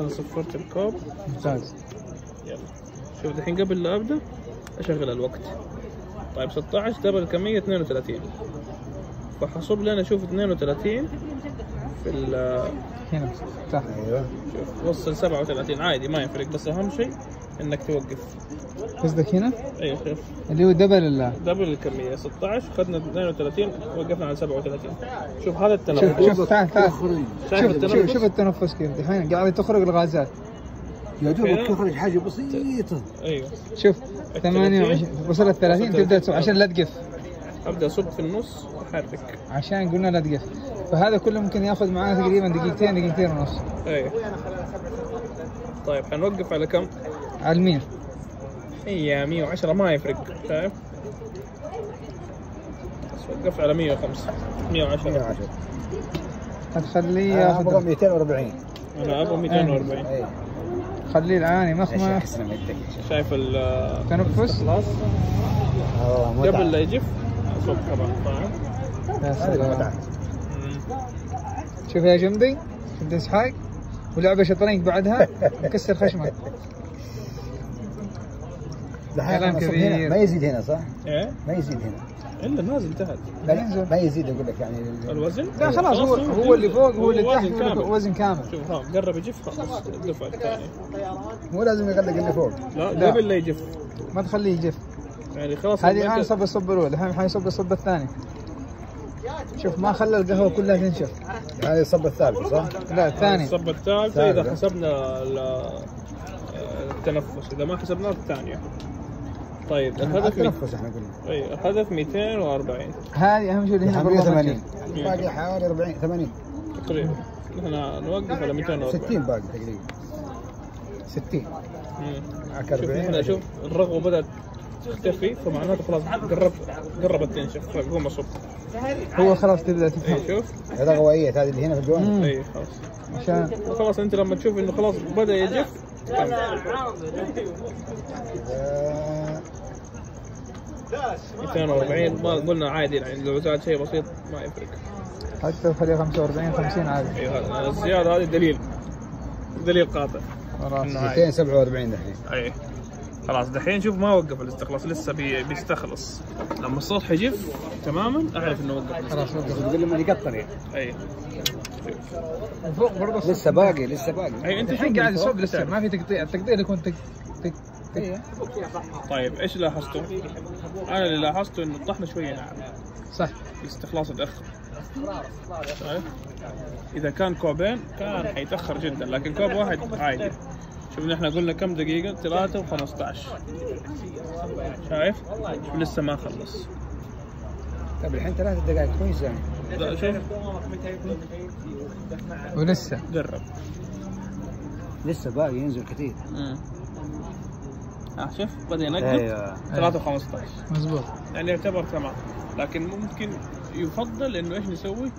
أنا صفرت الكوب. ممتاز. يلا. شوف الحين قبل لا أبدأ أشغل الوقت. طيب 16 double الكمية 32 فحصب لنا شوف 32 في ال هنا صح أيوه شوف وصل 37 عادي ما يفرق بس أهم شيء إنك توقف. قصدك هنا؟ أيوه شوف اللي هو double ال double الكمية 16 اخذنا 32 وقفنا على 37 شوف هذا شوف التنفس شوف تعال تعال. شايف شوف شوف التنفس شوف التنفس كيف. دحين قاعدة تخرج الغازات. يا دوبك تخرج حاجة بسيطة. أيوه شوف 28 وصلت 30 تبدأ تسوي عشان لا تقف. أبدأ أصب في النص وأحرك. عشان قلنا لا تقف. فهذا كله ممكن ياخذ معنا تقريبا دقيقتين دقيقتين ونص. أيوه طيب حنوقف على كم؟ على المية هي 110 ما يفرق شايف؟ بس وقفت على 105 110 110 هتخليه أبغى ياخذ 240 أنا أبغى 240 اي خليه العاني مخمخ شايف ال تنفس خلاص قبل لا يجف اصب كمان فاهم؟ شوف يا جندي شفت أسحاق؟ ولعبة شطرنج بعدها مكسر خشمك. كلام كبير. هنا. ما يزيد هنا صح؟ إيه؟ ما يزيد هنا. إلا ما انتهت. ما يزيد أقول لك يعني. الوزن؟ لا خلاص هو هو اللي فوق هو اللي تحت وزن كامل. شوف ها قرب يجف خلاص الدفعة الثانية مو لازم يغلق اللي فوق. لا. قبل لا يجف. ما تخليه يجف. يعني خلاص هذه الآن صب الصب الأول الحين حيصب الصب الثاني. شوف ما خلى القهوة كلها تنشف. هذه الصب الثالث صح؟ لا الثاني. الصبة الثالثة إذا ثالثة. حسبنا ال- التنفس. إذا ما حسبناه الثانية. طيب الهدف مي- تنفس إحنا قلنا أي الهدف 240 هذه أهم شيء اللي هنا بالله ما 180 تجي. باقي حوالي 40 80 تقريبا. نحن نوقف على 240 60 باقي تقريبا. 60 مم. معك شوف 40 هنا شوف الرغوة بدأت تختفي فمعناته خلاص قرب قربت تنشف. قوم اصب هو خلاص تبدأ تفهم اي شوف. هذا غويات هذه اللي هنا في الجوانب. اي خلاص. عشان خلاص أنت لما تشوف إنه خلاص بدأ يجف 240 ما قلنا عادي يعني لو زاد شيء بسيط ما يفرق. حتى خليه 45 50 عادي. اي هذا الزيادة هذه دليل. دليل قاطع. خلاص إنه عادي. 247 دحين. أي. خلاص دحين شوف ما وقف الاستخلاص لسه بي بيستخلص. لما السطح يجف تماما أعرف إنه وقف. خلاص وقف. تقول لما يقطر يعني. أي. فوق برضه لسه باقي لسه باقي. أي أنت الحين شوف قاعد يصب لسه. ما في تقطيع التقطيع يكون تك طيب إيش لاحظته؟ أنا اللي لاحظته إنه الطحن شوية ناعم صح. الاستخلاص اتاخر شايف؟ إذا كان كوبين كان حيتأخر جدا لكن كوب واحد عادي. شوف نحن قلنا كم دقيقة؟ 3 و15 شايف؟ لسه ما خلص. طيب الحين ثلاث دقائق كويس يعني. لا شوف. ولسه. قرب لسه باقي ينزل كثير. آه شوف بدا ينقط أيوه. 3 و15 مزبوط يعني يعتبر تمام. لكن ممكن يفضل إنه إيش نسوي؟